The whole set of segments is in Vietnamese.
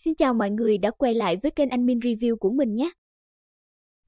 Xin chào mọi người đã quay lại với kênh anh minh Review của mình nhé.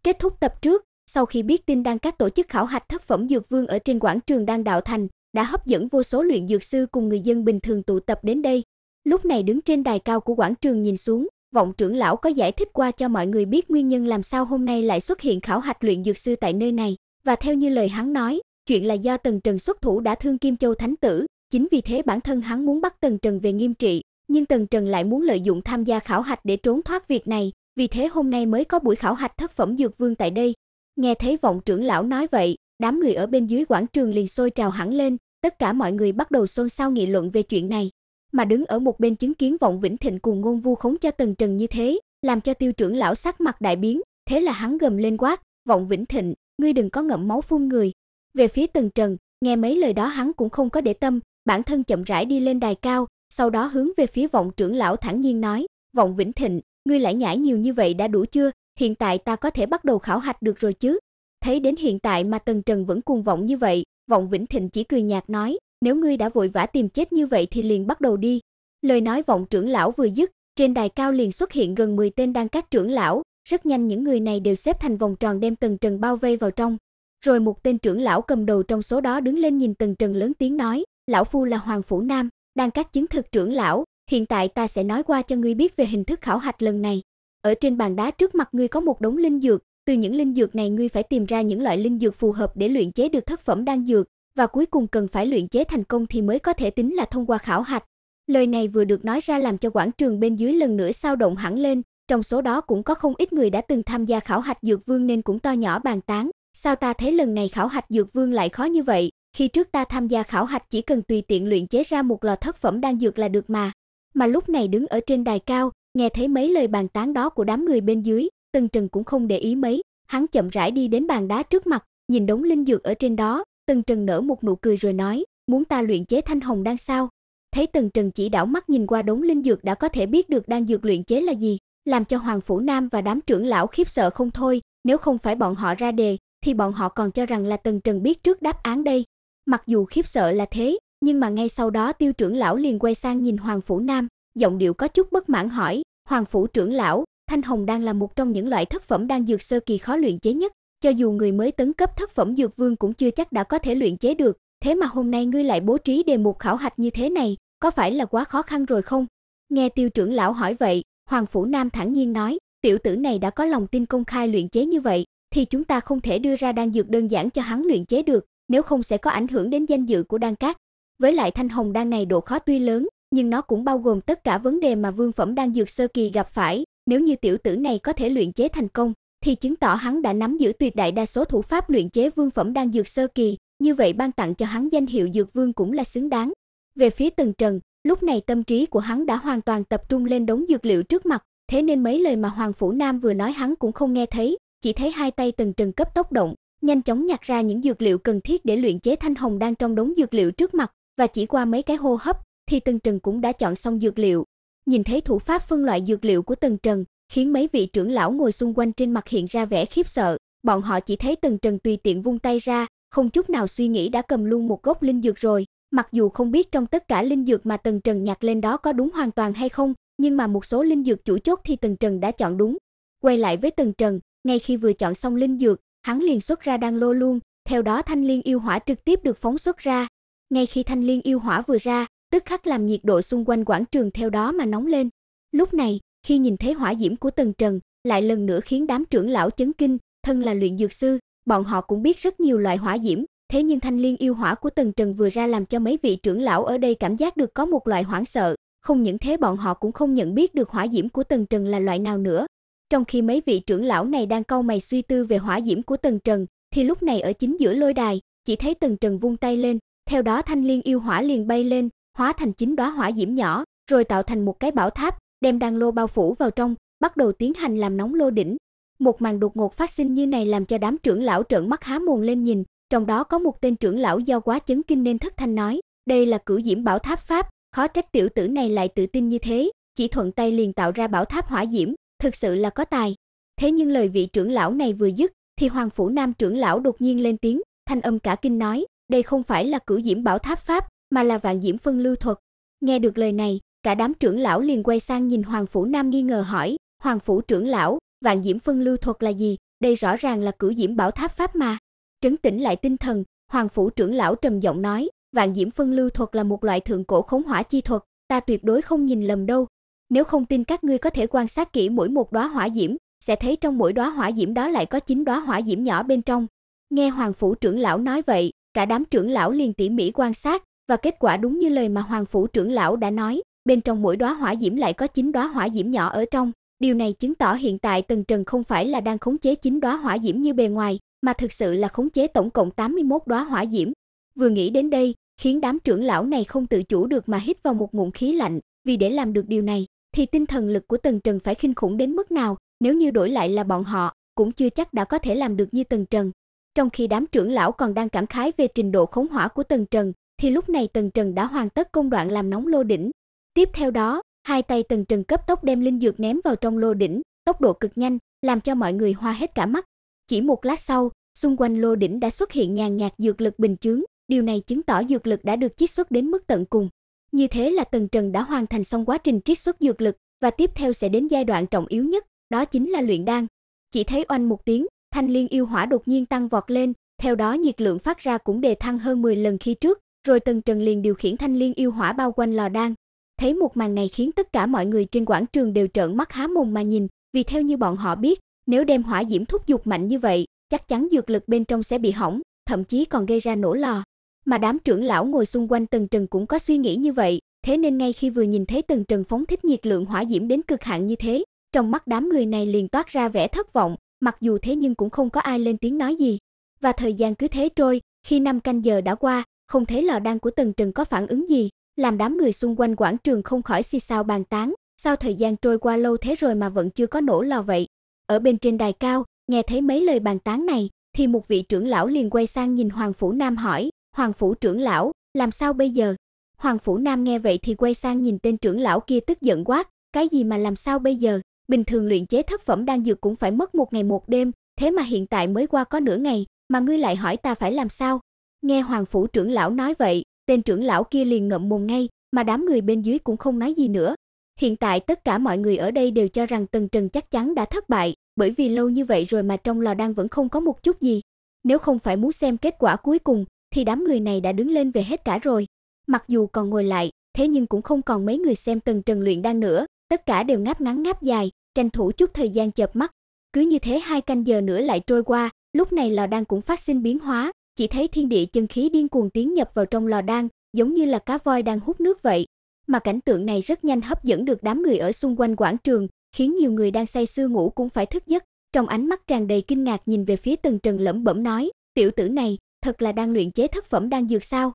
Kết thúc tập trước, sau khi biết tin đang các tổ chức khảo hạch thất phẩm dược vương ở trên quảng trường đang đạo thành, đã hấp dẫn vô số luyện dược sư cùng người dân bình thường tụ tập đến đây. Lúc này đứng trên đài cao của quảng trường nhìn xuống, vọng trưởng lão có giải thích qua cho mọi người biết nguyên nhân làm sao hôm nay lại xuất hiện khảo hạch luyện dược sư tại nơi này, và theo như lời hắn nói, chuyện là do Tần Trần xuất thủ đã thương Kim Châu Thánh tử, chính vì thế bản thân hắn muốn bắt Tần Trần về nghiêm trị, nhưng Tần Trần lại muốn lợi dụng tham gia khảo hạch để trốn thoát việc này, vì thế hôm nay mới có buổi khảo hạch thất phẩm dược vương tại đây. Nghe thấy vọng trưởng lão nói vậy, đám người ở bên dưới quảng trường liền sôi trào hẳn lên, tất cả mọi người bắt đầu xôn xao nghị luận về chuyện này. Mà đứng ở một bên chứng kiến vọng Vĩnh Thịnh cùng ngôn vu khống cho Tần Trần như thế, làm cho tiêu trưởng lão sắc mặt đại biến, thế là hắn gầm lên quát, vọng Vĩnh Thịnh, ngươi đừng có ngậm máu phun người. Về phía Tần Trần, nghe mấy lời đó hắn cũng không có để tâm, bản thân chậm rãi đi lên đài cao, sau đó hướng về phía vọng trưởng lão thẳng nhiên nói, vọng Vĩnh Thịnh, ngươi lại nhảy nhiều như vậy đã đủ chưa, hiện tại ta có thể bắt đầu khảo hạch được rồi chứ. Thấy đến hiện tại mà Tần Trần vẫn cuồng vọng như vậy, vọng Vĩnh Thịnh chỉ cười nhạt nói, nếu ngươi đã vội vã tìm chết như vậy thì liền bắt đầu đi. Lời nói vọng trưởng lão vừa dứt, trên đài cao liền xuất hiện gần 10 tên đang các trưởng lão, rất nhanh những người này đều xếp thành vòng tròn đem Tần Trần bao vây vào trong. Rồi một tên trưởng lão cầm đầu trong số đó đứng lên nhìn Tần Trần lớn tiếng nói, lão phu là Hoàng Phủ Nam, đang các chứng thực trưởng lão, hiện tại ta sẽ nói qua cho ngươi biết về hình thức khảo hạch lần này. Ở trên bàn đá trước mặt ngươi có một đống linh dược, từ những linh dược này ngươi phải tìm ra những loại linh dược phù hợp để luyện chế được thất phẩm đan dược, và cuối cùng cần phải luyện chế thành công thì mới có thể tính là thông qua khảo hạch. Lời này vừa được nói ra làm cho quảng trường bên dưới lần nữa sao động hẳn lên, trong số đó cũng có không ít người đã từng tham gia khảo hạch dược vương nên cũng to nhỏ bàn tán, sao ta thấy lần này khảo hạch dược vương lại khó như vậy, khi trước ta tham gia khảo hạch chỉ cần tùy tiện luyện chế ra một lò thất phẩm đan dược là được mà. Mà lúc này đứng ở trên đài cao, nghe thấy mấy lời bàn tán đó của đám người bên dưới, Tần Trần cũng không để ý mấy, hắn chậm rãi đi đến bàn đá trước mặt, nhìn đống linh dược ở trên đó, Tần Trần nở một nụ cười rồi nói, muốn ta luyện chế thanh hồng đan sao? Thấy Tần Trần chỉ đảo mắt nhìn qua đống linh dược đã có thể biết được đan dược luyện chế là gì, làm cho Hoàng Phủ Nam và đám trưởng lão khiếp sợ không thôi, nếu không phải bọn họ ra đề, thì bọn họ còn cho rằng là Tần Trần biết trước đáp án đây. Mặc dù khiếp sợ là thế, nhưng mà ngay sau đó Tiêu trưởng lão liền quay sang nhìn Hoàng phủ Nam, giọng điệu có chút bất mãn hỏi, "Hoàng phủ trưởng lão, Thanh Hồng đang là một trong những loại thất phẩm đang dược sơ kỳ khó luyện chế nhất, cho dù người mới tấn cấp thất phẩm dược vương cũng chưa chắc đã có thể luyện chế được, thế mà hôm nay ngươi lại bố trí đề mục khảo hạch như thế này, có phải là quá khó khăn rồi không?" Nghe Tiêu trưởng lão hỏi vậy, Hoàng phủ Nam thản nhiên nói, "Tiểu tử này đã có lòng tin công khai luyện chế như vậy, thì chúng ta không thể đưa ra đan dược đơn giản cho hắn luyện chế được, nếu không sẽ có ảnh hưởng đến danh dự của đan cát. Với lại thanh hồng đan này độ khó tuy lớn, nhưng nó cũng bao gồm tất cả vấn đề mà vương phẩm đan dược sơ kỳ gặp phải, nếu như tiểu tử này có thể luyện chế thành công, thì chứng tỏ hắn đã nắm giữ tuyệt đại đa số thủ pháp luyện chế vương phẩm đan dược sơ kỳ, như vậy ban tặng cho hắn danh hiệu dược vương cũng là xứng đáng. Về phía Tần Trần, lúc này tâm trí của hắn đã hoàn toàn tập trung lên đống dược liệu trước mặt, thế nên mấy lời mà Hoàng phủ Nam vừa nói hắn cũng không nghe thấy, chỉ thấy hai tay Tần Trần cấp tốc động, nhanh chóng nhặt ra những dược liệu cần thiết để luyện chế thanh hồng đang trong đống dược liệu trước mặt, và chỉ qua mấy cái hô hấp thì Tần Trần cũng đã chọn xong dược liệu. Nhìn thấy thủ pháp phân loại dược liệu của Tần Trần, khiến mấy vị trưởng lão ngồi xung quanh trên mặt hiện ra vẻ khiếp sợ, bọn họ chỉ thấy Tần Trần tùy tiện vung tay ra, không chút nào suy nghĩ đã cầm luôn một gốc linh dược rồi, mặc dù không biết trong tất cả linh dược mà Tần Trần nhặt lên đó có đúng hoàn toàn hay không, nhưng mà một số linh dược chủ chốt thì Tần Trần đã chọn đúng. Quay lại với Tần Trần, ngay khi vừa chọn xong linh dược, hắn liền xuất ra đan lô luôn, theo đó thanh liên yêu hỏa trực tiếp được phóng xuất ra. Ngay khi thanh liên yêu hỏa vừa ra, tức khắc làm nhiệt độ xung quanh quảng trường theo đó mà nóng lên. Lúc này, khi nhìn thấy hỏa diễm của Tần Trần, lại lần nữa khiến đám trưởng lão chấn kinh, thân là luyện dược sư, bọn họ cũng biết rất nhiều loại hỏa diễm, thế nhưng thanh liên yêu hỏa của Tần Trần vừa ra làm cho mấy vị trưởng lão ở đây cảm giác được có một loại hoảng sợ, không những thế bọn họ cũng không nhận biết được hỏa diễm của Tần Trần là loại nào nữa, trong khi mấy vị trưởng lão này đang cau mày suy tư về hỏa diễm của Tần Trần, thì lúc này ở chính giữa lôi đài, chỉ thấy Tần Trần vung tay lên, theo đó thanh liên yêu hỏa liền bay lên, hóa thành chín đóa hỏa diễm nhỏ, rồi tạo thành một cái bảo tháp, đem đan lô bao phủ vào trong, bắt đầu tiến hành làm nóng lô đỉnh. Một màn đột ngột phát sinh như này làm cho đám trưởng lão trợn mắt há mồm lên nhìn, trong đó có một tên trưởng lão do quá chấn kinh nên thất thanh nói, đây là cửu diễm bảo tháp pháp, khó trách tiểu tử này lại tự tin như thế, chỉ thuận tay liền tạo ra bảo tháp hỏa diễm, thực sự là có tài. Thế nhưng lời vị trưởng lão này vừa dứt, thì Hoàng phủ Nam trưởng lão đột nhiên lên tiếng, thanh âm cả kinh nói, đây không phải là cửu diễm bảo tháp pháp, mà là vạn diễm phân lưu thuật. Nghe được lời này, cả đám trưởng lão liền quay sang nhìn Hoàng Phủ Nam nghi ngờ hỏi, Hoàng Phủ trưởng lão, vạn diễm phân lưu thuật là gì? Đây rõ ràng là cửu diễm bảo tháp pháp mà. Trấn tĩnh lại tinh thần, Hoàng Phủ trưởng lão trầm giọng nói, vạn diễm phân lưu thuật là một loại thượng cổ khống hỏa chi thuật, ta tuyệt đối không nhìn lầm đâu. Nếu không tin các ngươi có thể quan sát kỹ mỗi một đóa hỏa diễm, sẽ thấy trong mỗi đóa hỏa diễm đó lại có chín đóa hỏa diễm nhỏ bên trong. Nghe Hoàng phủ trưởng lão nói vậy, cả đám trưởng lão liền tỉ mỉ quan sát, và kết quả đúng như lời mà Hoàng phủ trưởng lão đã nói, bên trong mỗi đóa hỏa diễm lại có chín đóa hỏa diễm nhỏ ở trong. Điều này chứng tỏ hiện tại Tần Trần không phải là đang khống chế chín đóa hỏa diễm như bề ngoài, mà thực sự là khống chế tổng cộng 81 đóa hỏa diễm. Vừa nghĩ đến đây, khiến đám trưởng lão này không tự chủ được mà hít vào một ngụm khí lạnh, vì để làm được điều này, thì tinh thần lực của Tần Trần phải kinh khủng đến mức nào, nếu như đổi lại là bọn họ, cũng chưa chắc đã có thể làm được như Tần Trần. Trong khi đám trưởng lão còn đang cảm khái về trình độ khống hỏa của Tần Trần, thì lúc này Tần Trần đã hoàn tất công đoạn làm nóng lô đỉnh. Tiếp theo đó, hai tay Tần Trần cấp tốc đem linh dược ném vào trong lô đỉnh, tốc độ cực nhanh, làm cho mọi người hoa hết cả mắt. Chỉ một lát sau, xung quanh lô đỉnh đã xuất hiện nhàn nhạt dược lực bình chướng, điều này chứng tỏ dược lực đã được chiết xuất đến mức tận cùng. Như thế là Tần Trần đã hoàn thành xong quá trình triết xuất dược lực và tiếp theo sẽ đến giai đoạn trọng yếu nhất, đó chính là luyện đan. Chỉ thấy oanh một tiếng, thanh liên yêu hỏa đột nhiên tăng vọt lên, theo đó nhiệt lượng phát ra cũng đề thăng hơn 10 lần khi trước, rồi Tần Trần liền điều khiển thanh liên yêu hỏa bao quanh lò đan. Thấy một màn này khiến tất cả mọi người trên quảng trường đều trợn mắt há mồm mà nhìn, vì theo như bọn họ biết, nếu đem hỏa diễm thúc dục mạnh như vậy, chắc chắn dược lực bên trong sẽ bị hỏng, thậm chí còn gây ra nổ lò. Mà đám trưởng lão ngồi xung quanh Tần Trần cũng có suy nghĩ như vậy, thế nên ngay khi vừa nhìn thấy Tần Trần phóng thích nhiệt lượng hỏa diễm đến cực hạn như thế, trong mắt đám người này liền toát ra vẻ thất vọng, mặc dù thế nhưng cũng không có ai lên tiếng nói gì. Và thời gian cứ thế trôi, khi năm canh giờ đã qua, không thấy lò đan của Tần Trần có phản ứng gì, làm đám người xung quanh quảng trường không khỏi xì xào bàn tán, sao thời gian trôi qua lâu thế rồi mà vẫn chưa có nổ lò vậy. Ở bên trên đài cao, nghe thấy mấy lời bàn tán này, thì một vị trưởng lão liền quay sang nhìn Hoàng phủ Nam hỏi, "Hoàng phủ trưởng lão, làm sao bây giờ?" Hoàng phủ Nam nghe vậy thì quay sang nhìn tên trưởng lão kia tức giận quát, "Cái gì mà làm sao bây giờ? Bình thường luyện chế thất phẩm đan dược cũng phải mất một ngày một đêm, thế mà hiện tại mới qua có nửa ngày, mà ngươi lại hỏi ta phải làm sao?" Nghe Hoàng phủ trưởng lão nói vậy, tên trưởng lão kia liền ngậm mồm ngay, mà đám người bên dưới cũng không nói gì nữa. Hiện tại tất cả mọi người ở đây đều cho rằng Tần Trần chắc chắn đã thất bại, bởi vì lâu như vậy rồi mà trong lò đan vẫn không có một chút gì. Nếu không phải muốn xem kết quả cuối cùng, thì đám người này đã đứng lên về hết cả rồi. Mặc dù còn ngồi lại, thế nhưng cũng không còn mấy người xem Tần Trần luyện đan nữa, tất cả đều ngáp ngắn ngáp dài, tranh thủ chút thời gian chợp mắt. Cứ như thế hai canh giờ nữa lại trôi qua, lúc này lò đan cũng phát sinh biến hóa, chỉ thấy thiên địa chân khí điên cuồng tiến nhập vào trong lò đan, giống như là cá voi đang hút nước vậy. Mà cảnh tượng này rất nhanh hấp dẫn được đám người ở xung quanh quảng trường, khiến nhiều người đang say sưa ngủ cũng phải thức giấc, trong ánh mắt tràn đầy kinh ngạc nhìn về phía Tần Trần lẩm bẩm nói, tiểu tử này, thật là đang luyện chế thất phẩm đan dược sao?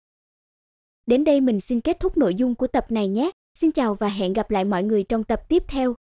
Đến đây mình xin kết thúc nội dung của tập này nhé. Xin chào và hẹn gặp lại mọi người trong tập tiếp theo.